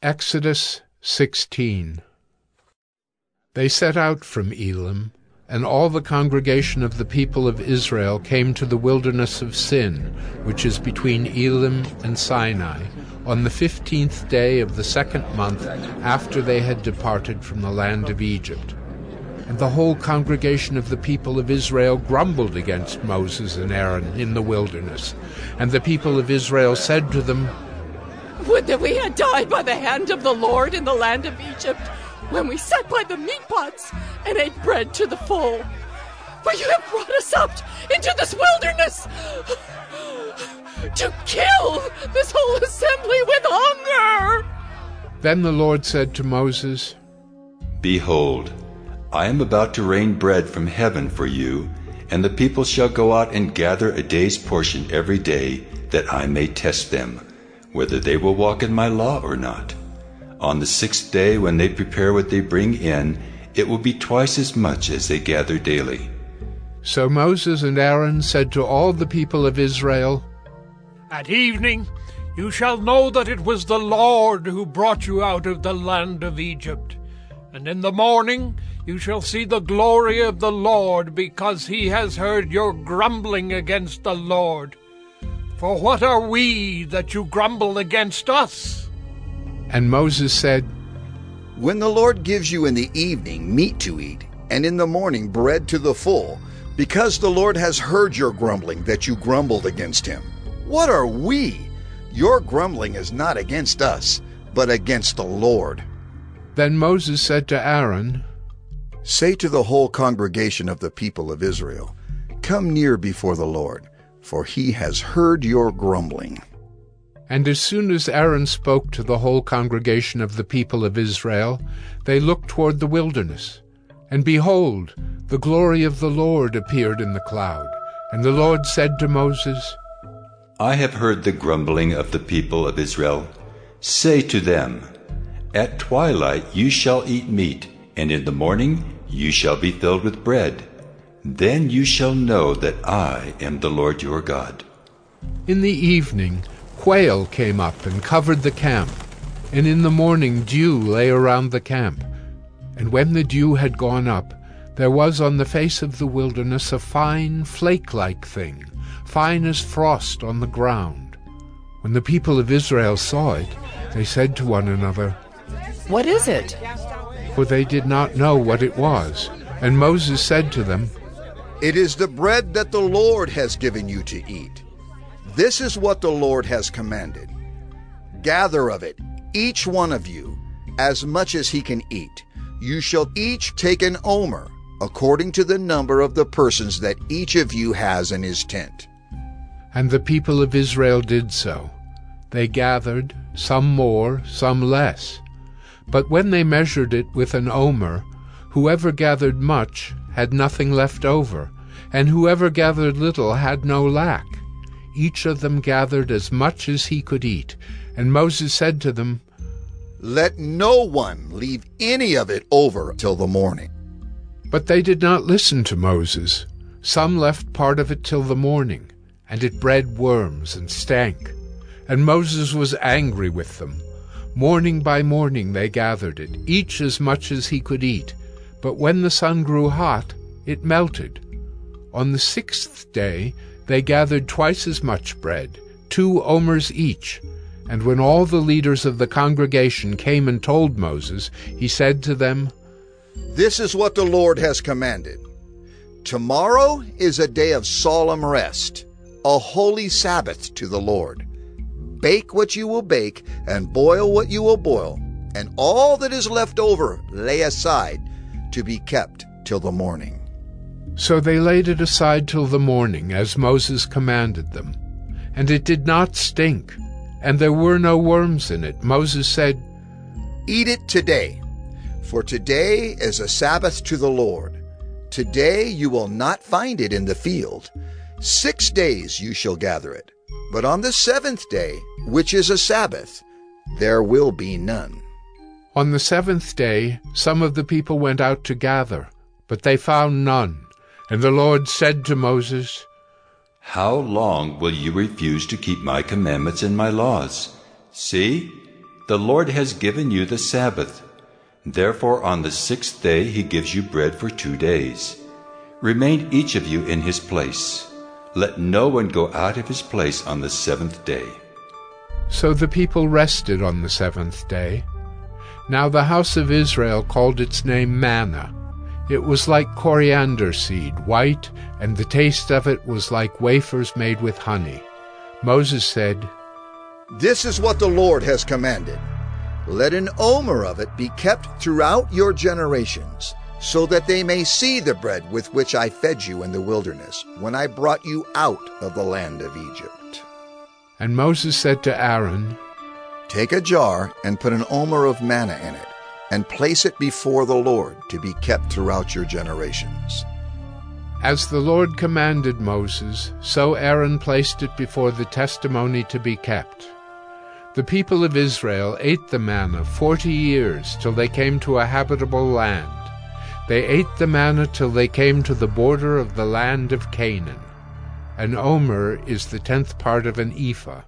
Exodus 16 They set out from Elim, and all the congregation of the people of Israel came to the wilderness of Sin, which is between Elim and Sinai, on the fifteenth day of the second month after they had departed from the land of Egypt. And the whole congregation of the people of Israel grumbled against Moses and Aaron in the wilderness. And the people of Israel said to them, would that we had died by the hand of the Lord in the land of Egypt, when we sat by the meat pots and ate bread to the full. For you have brought us up into this wilderness to kill this whole assembly with hunger. Then the Lord said to Moses, Behold, I am about to rain bread from heaven for you, and the people shall go out and gather a day's portion every day, that I may test them whether they will walk in my law or not. On the sixth day, when they prepare what they bring in, it will be twice as much as they gather daily. So Moses and Aaron said to all the people of Israel, At evening you shall know that it was the Lord who brought you out of the land of Egypt. And in the morning you shall see the glory of the Lord, because he has heard your grumbling against the Lord. For what are we that you grumble against us? And Moses said, When the Lord gives you in the evening meat to eat, and in the morning bread to the full, because the Lord has heard your grumbling that you grumbled against him. What are we? Your grumbling is not against us, but against the Lord. Then Moses said to Aaron, Say to the whole congregation of the people of Israel, Come near before the Lord for he has heard your grumbling. And as soon as Aaron spoke to the whole congregation of the people of Israel, they looked toward the wilderness. And behold, the glory of the Lord appeared in the cloud. And the Lord said to Moses, I have heard the grumbling of the people of Israel. Say to them, At twilight you shall eat meat, and in the morning you shall be filled with bread then you shall know that I am the Lord your God. In the evening, quail came up and covered the camp, and in the morning dew lay around the camp. And when the dew had gone up, there was on the face of the wilderness a fine flake-like thing, fine as frost on the ground. When the people of Israel saw it, they said to one another, What is it? For they did not know what it was. And Moses said to them, it is the bread that the Lord has given you to eat. This is what the Lord has commanded. Gather of it, each one of you, as much as he can eat. You shall each take an omer, according to the number of the persons that each of you has in his tent. And the people of Israel did so. They gathered, some more, some less. But when they measured it with an omer, whoever gathered much had nothing left over, and whoever gathered little had no lack. Each of them gathered as much as he could eat. And Moses said to them, Let no one leave any of it over till the morning. But they did not listen to Moses. Some left part of it till the morning, and it bred worms and stank. And Moses was angry with them. Morning by morning they gathered it, each as much as he could eat. But when the sun grew hot, it melted. On the sixth day they gathered twice as much bread, two omers each. And when all the leaders of the congregation came and told Moses, he said to them, This is what the Lord has commanded. Tomorrow is a day of solemn rest, a holy Sabbath to the Lord. Bake what you will bake, and boil what you will boil, and all that is left over lay aside to be kept till the morning. So they laid it aside till the morning, as Moses commanded them. And it did not stink, and there were no worms in it. Moses said, Eat it today, for today is a Sabbath to the Lord. Today you will not find it in the field. Six days you shall gather it, but on the seventh day, which is a Sabbath, there will be none. On the seventh day some of the people went out to gather, but they found none. And the Lord said to Moses, How long will you refuse to keep my commandments and my laws? See, The Lord has given you the Sabbath. Therefore on the sixth day he gives you bread for two days. Remain each of you in his place. Let no one go out of his place on the seventh day. So the people rested on the seventh day. Now the house of Israel called its name manna. It was like coriander seed, white, and the taste of it was like wafers made with honey. Moses said, This is what the Lord has commanded. Let an omer of it be kept throughout your generations, so that they may see the bread with which I fed you in the wilderness, when I brought you out of the land of Egypt. And Moses said to Aaron, Take a jar and put an omer of manna in it, and place it before the Lord to be kept throughout your generations. As the Lord commanded Moses, so Aaron placed it before the testimony to be kept. The people of Israel ate the manna forty years till they came to a habitable land. They ate the manna till they came to the border of the land of Canaan. An omer is the tenth part of an ephah.